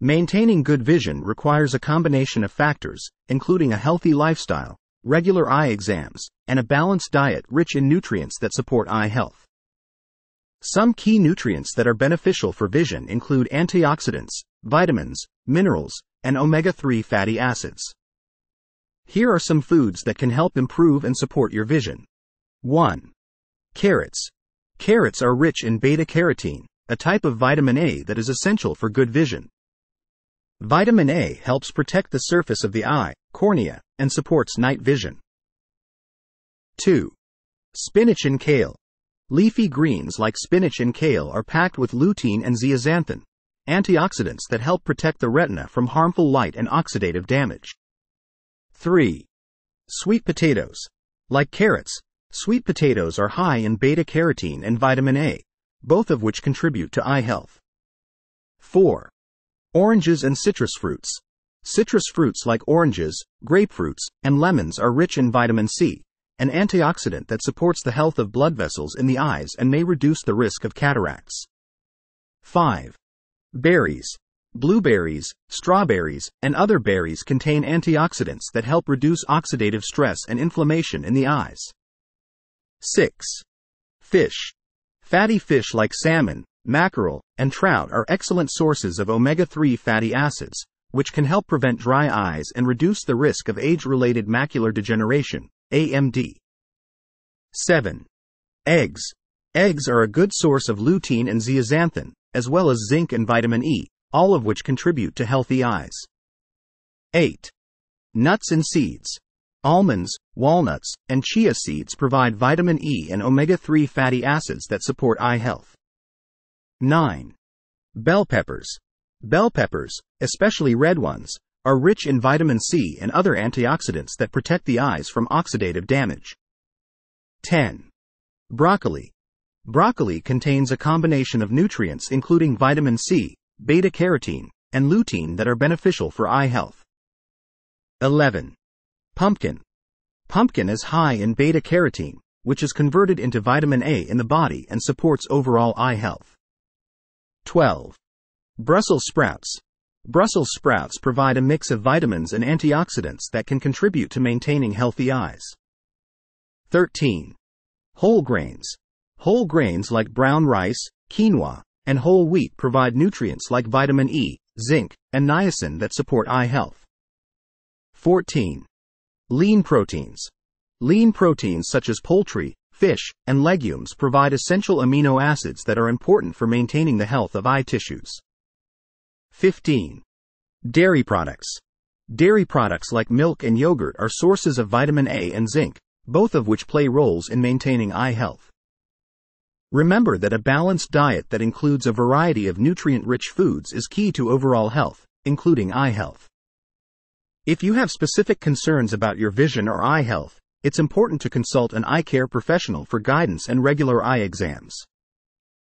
Maintaining good vision requires a combination of factors, including a healthy lifestyle, regular eye exams, and a balanced diet rich in nutrients that support eye health. Some key nutrients that are beneficial for vision include antioxidants, vitamins, minerals, and omega 3 fatty acids. Here are some foods that can help improve and support your vision. 1. Carrots. Carrots are rich in beta carotene, a type of vitamin A that is essential for good vision. Vitamin A helps protect the surface of the eye, cornea, and supports night vision. 2. Spinach and kale. Leafy greens like spinach and kale are packed with lutein and zeaxanthin, antioxidants that help protect the retina from harmful light and oxidative damage. 3. Sweet potatoes. Like carrots, sweet potatoes are high in beta carotene and vitamin A, both of which contribute to eye health. 4. Oranges and citrus fruits. Citrus fruits like oranges, grapefruits, and lemons are rich in vitamin C, an antioxidant that supports the health of blood vessels in the eyes and may reduce the risk of cataracts. 5. Berries. Blueberries, strawberries, and other berries contain antioxidants that help reduce oxidative stress and inflammation in the eyes. 6. Fish. Fatty fish like salmon, mackerel, and trout are excellent sources of omega 3 fatty acids, which can help prevent dry eyes and reduce the risk of age related macular degeneration, AMD. 7. Eggs. Eggs are a good source of lutein and zeaxanthin, as well as zinc and vitamin E, all of which contribute to healthy eyes. 8. Nuts and seeds. Almonds, walnuts, and chia seeds provide vitamin E and omega 3 fatty acids that support eye health. 9. Bell peppers. Bell peppers, especially red ones, are rich in vitamin C and other antioxidants that protect the eyes from oxidative damage. 10. Broccoli. Broccoli contains a combination of nutrients including vitamin C, beta carotene, and lutein that are beneficial for eye health. 11. Pumpkin. Pumpkin is high in beta carotene, which is converted into vitamin A in the body and supports overall eye health. 12. Brussels sprouts. Brussels sprouts provide a mix of vitamins and antioxidants that can contribute to maintaining healthy eyes. 13. Whole grains. Whole grains like brown rice, quinoa, and whole wheat provide nutrients like vitamin E, zinc, and niacin that support eye health. 14. Lean proteins. Lean proteins such as poultry, fish, and legumes provide essential amino acids that are important for maintaining the health of eye tissues. 15. Dairy products. Dairy products like milk and yogurt are sources of vitamin A and zinc, both of which play roles in maintaining eye health. Remember that a balanced diet that includes a variety of nutrient rich foods is key to overall health, including eye health. If you have specific concerns about your vision or eye health, it's important to consult an eye care professional for guidance and regular eye exams.